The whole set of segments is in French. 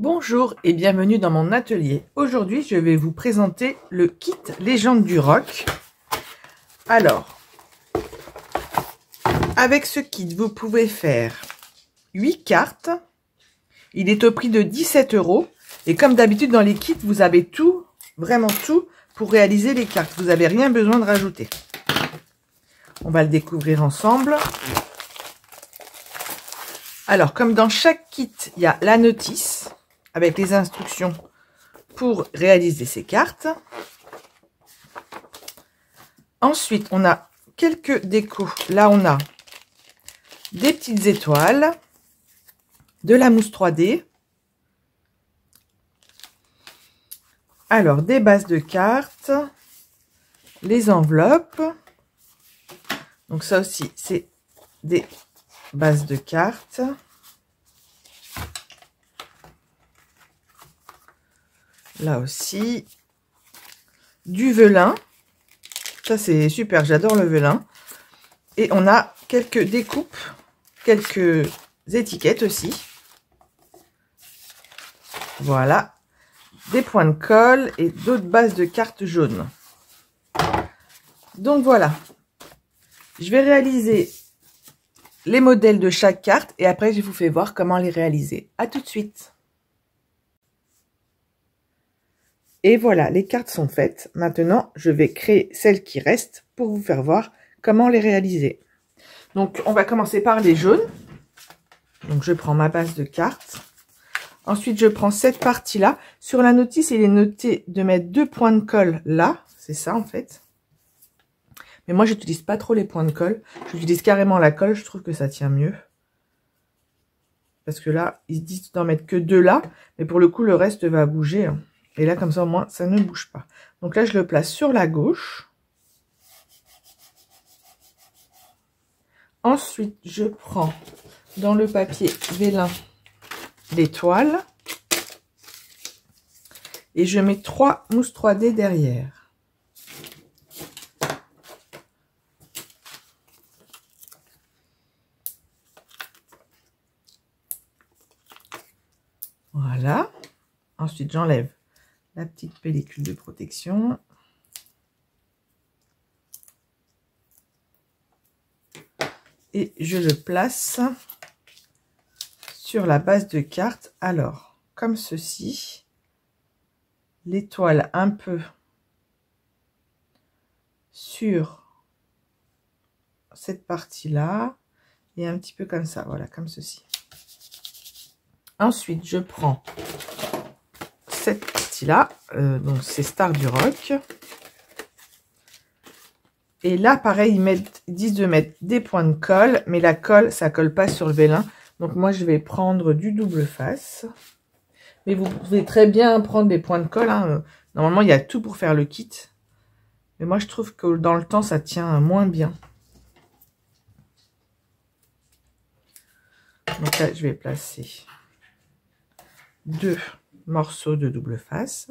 Bonjour et bienvenue dans mon atelier. Aujourd'hui, je vais vous présenter le kit Légende du rock. Alors, avec ce kit, vous pouvez faire 8 cartes. Il est au prix de 17 euros. Et comme d'habitude dans les kits, vous avez tout, vraiment tout, pour réaliser les cartes. Vous n'avez rien besoin de rajouter. On va le découvrir ensemble. Alors, comme dans chaque kit, il y a la notice avec les instructions pour réaliser ces cartes. Ensuite, on a quelques décos. Là, on a des petites étoiles, de la mousse 3D. Alors, des bases de cartes, les enveloppes. Donc ça aussi, c'est des base de cartes. Là aussi. Du velin. Ça, c'est super. J'adore le velin. Et on a quelques découpes, quelques étiquettes aussi. Voilà. Des points de colle et d'autres bases de cartes jaunes. Donc voilà. Je vais réaliser les modèles de chaque carte et après je vous fais voir comment les réaliser. A tout de suite Et voilà, les cartes sont faites. Maintenant, je vais créer celles qui restent pour vous faire voir comment les réaliser. Donc, on va commencer par les jaunes. Donc, je prends ma base de cartes. Ensuite, je prends cette partie-là. Sur la notice, il est noté de mettre deux points de colle là. C'est ça, en fait. Mais moi, j'utilise pas trop les points de colle. J'utilise carrément la colle. Je trouve que ça tient mieux. Parce que là, ils se disent d'en mettre que deux là. Mais pour le coup, le reste va bouger. Hein. Et là, comme ça, au moins, ça ne bouge pas. Donc là, je le place sur la gauche. Ensuite, je prends dans le papier vélin l'étoile. Et je mets trois mousses 3D derrière. Voilà. Ensuite, j'enlève la petite pellicule de protection. Et je le place sur la base de carte. Alors, comme ceci. L'étoile un peu sur cette partie-là. Et un petit peu comme ça, voilà, comme ceci. Ensuite, je prends cette partie-là. Euh, donc, c'est Star du Rock. Et là, pareil, ils, disent de mettre des points de colle. Mais la colle, ça colle pas sur le vélin. Donc, moi, je vais prendre du double face. Mais vous pouvez très bien prendre des points de colle. Hein. Normalement, il y a tout pour faire le kit. Mais moi, je trouve que dans le temps, ça tient moins bien. Donc là, je vais placer deux morceaux de double face.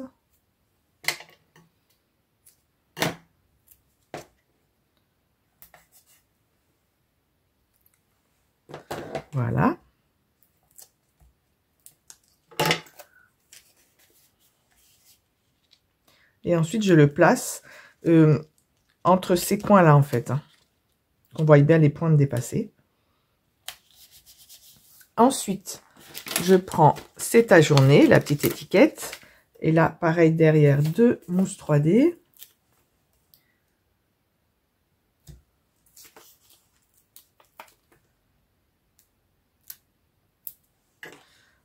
Voilà. Et ensuite, je le place euh, entre ces coins-là, en fait. Hein. On voit bien les points dépasser. Ensuite, je prends cette ajournée, la petite étiquette. Et là, pareil, derrière, deux mousses 3D.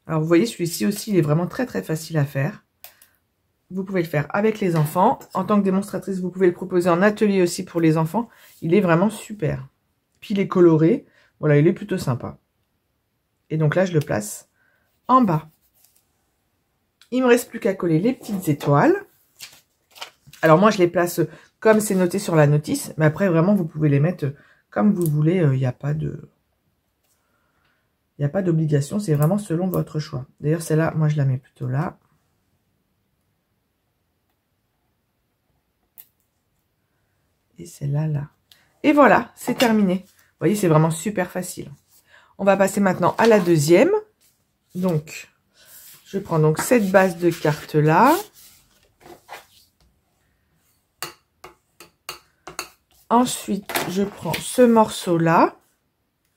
Alors, vous voyez, celui-ci aussi, il est vraiment très, très facile à faire. Vous pouvez le faire avec les enfants. En tant que démonstratrice, vous pouvez le proposer en atelier aussi pour les enfants. Il est vraiment super. Puis, il est coloré. Voilà, il est plutôt sympa. Et donc là, je le place en bas. Il me reste plus qu'à coller les petites étoiles. Alors moi, je les place comme c'est noté sur la notice. Mais après, vraiment, vous pouvez les mettre comme vous voulez. Il n'y a pas de... Il n'y a pas d'obligation. C'est vraiment selon votre choix. D'ailleurs, celle-là, moi, je la mets plutôt là. Et celle-là, là. Et voilà, c'est terminé. Vous voyez, c'est vraiment super facile. On va passer maintenant à la deuxième. Donc, Je prends donc cette base de carte là. Ensuite, je prends ce morceau-là.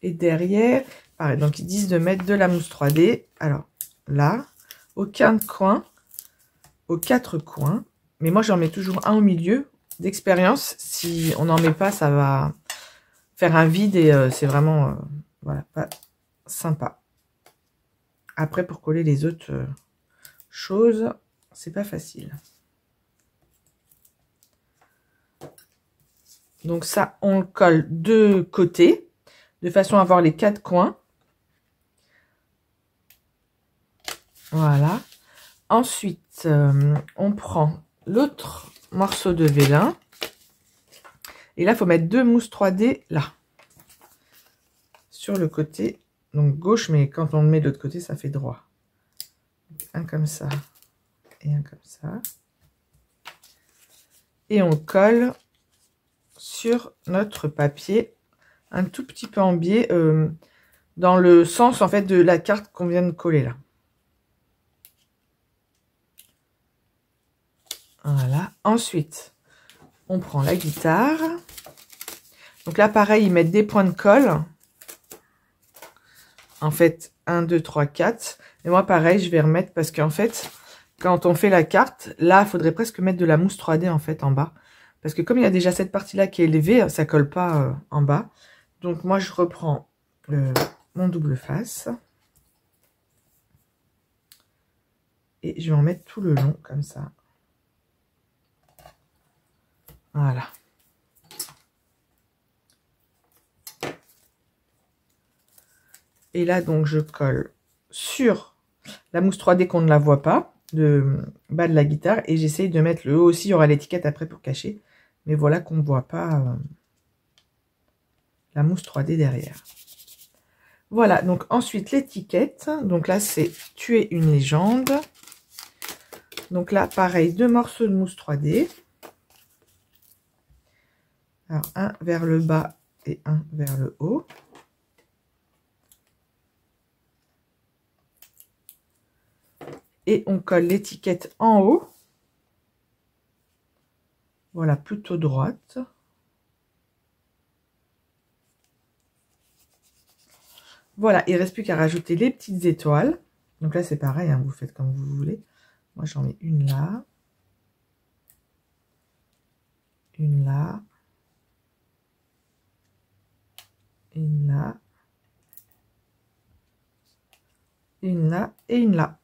Et derrière, pareil, donc ils disent de mettre de la mousse 3D. Alors, là, aucun coin, aux quatre coins. Mais moi, j'en mets toujours un au milieu. D'expérience, si on n'en met pas, ça va faire un vide et euh, c'est vraiment, euh, voilà, pas sympa. Après, pour coller les autres euh, choses, c'est pas facile. Donc ça, on le colle de côté, de façon à avoir les quatre coins. Voilà. Ensuite, euh, on prend l'autre morceau de vélin. Et là, il faut mettre deux mousses 3D là. Sur le côté, donc gauche, mais quand on le met de l'autre côté, ça fait droit. Un comme ça et un comme ça. Et on colle sur notre papier un tout petit peu en biais euh, dans le sens en fait de la carte qu'on vient de coller là. Voilà. Ensuite, on prend la guitare. Donc là, pareil, ils mettent des points de colle. En fait, 1, 2, 3, 4. Et moi, pareil, je vais remettre parce qu'en fait, quand on fait la carte, là, il faudrait presque mettre de la mousse 3D en fait en bas. Parce que comme il y a déjà cette partie-là qui est élevée, ça colle pas euh, en bas. Donc moi, je reprends mon double face. Et je vais en mettre tout le long, comme ça. Voilà. Et là, donc, je colle sur la mousse 3D qu'on ne la voit pas, de bas de la guitare. Et j'essaye de mettre le haut aussi. Il y aura l'étiquette après pour cacher. Mais voilà qu'on ne voit pas euh, la mousse 3D derrière. Voilà, donc ensuite l'étiquette. Donc là, c'est tuer une légende. Donc là, pareil, deux morceaux de mousse 3D. Alors, un vers le bas et un vers le haut. Et on colle l'étiquette en haut. Voilà, plutôt droite. Voilà, il ne reste plus qu'à rajouter les petites étoiles. Donc là, c'est pareil, hein, vous faites comme vous voulez. Moi, j'en mets une là. Une là. Une là. Une là et une là.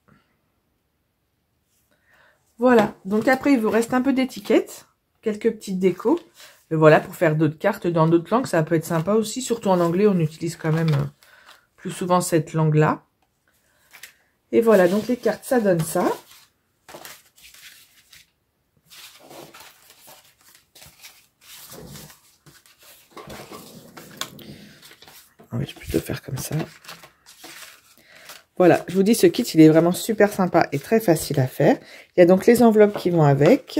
Voilà, donc après, il vous reste un peu d'étiquettes quelques petites décos. Et voilà, pour faire d'autres cartes dans d'autres langues, ça peut être sympa aussi. Surtout en anglais, on utilise quand même euh, plus souvent cette langue-là. Et voilà, donc les cartes, ça donne ça. Ah oui, je peux plutôt faire comme ça. Voilà, je vous dis, ce kit, il est vraiment super sympa et très facile à faire. Il y a donc les enveloppes qui vont avec.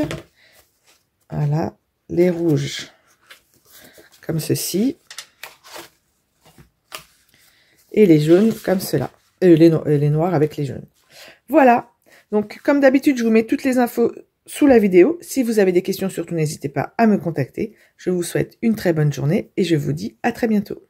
Voilà, les rouges comme ceci. Et les jaunes comme cela. Les, les noirs avec les jaunes. Voilà. Donc, comme d'habitude, je vous mets toutes les infos sous la vidéo. Si vous avez des questions, surtout n'hésitez pas à me contacter. Je vous souhaite une très bonne journée et je vous dis à très bientôt.